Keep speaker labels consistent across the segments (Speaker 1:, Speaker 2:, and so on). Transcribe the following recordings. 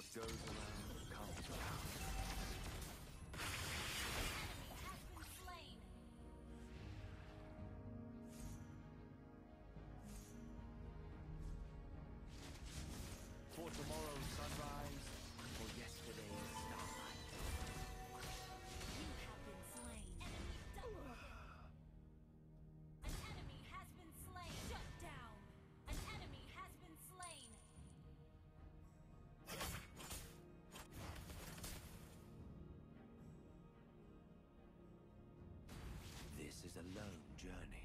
Speaker 1: What goes around comes around. is a lone journey.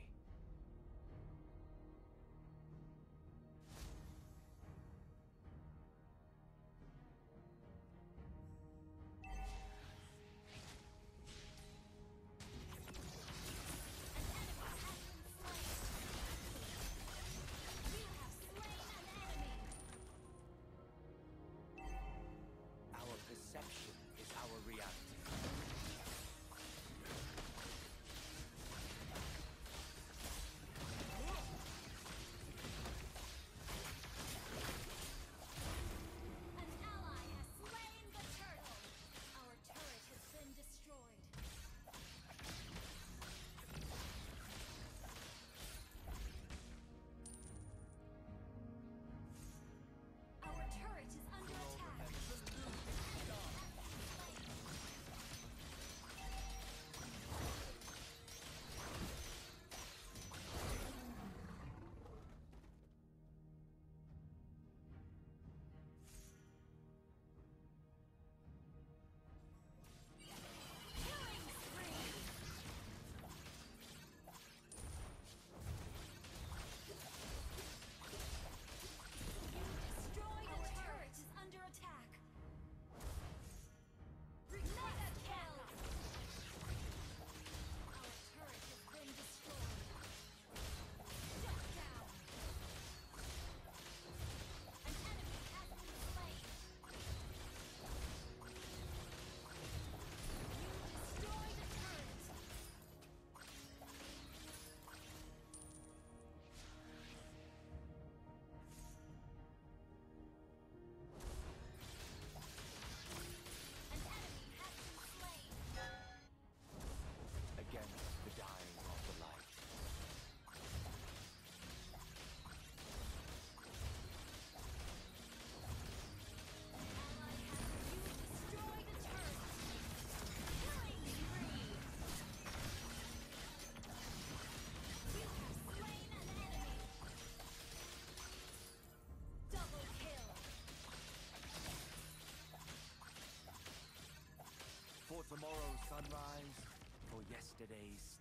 Speaker 1: today's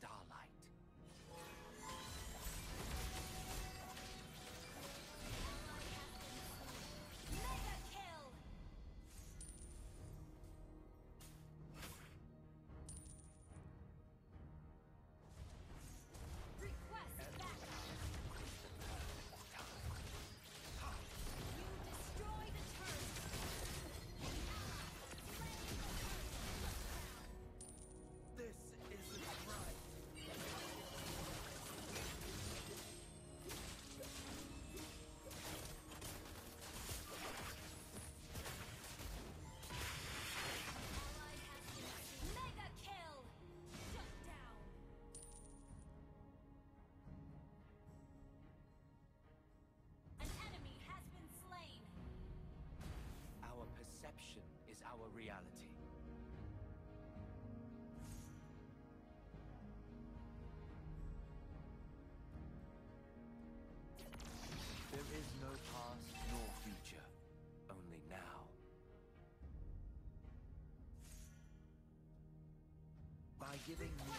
Speaker 1: is no past nor future, only now. By giving me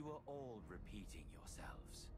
Speaker 2: You are all repeating yourselves.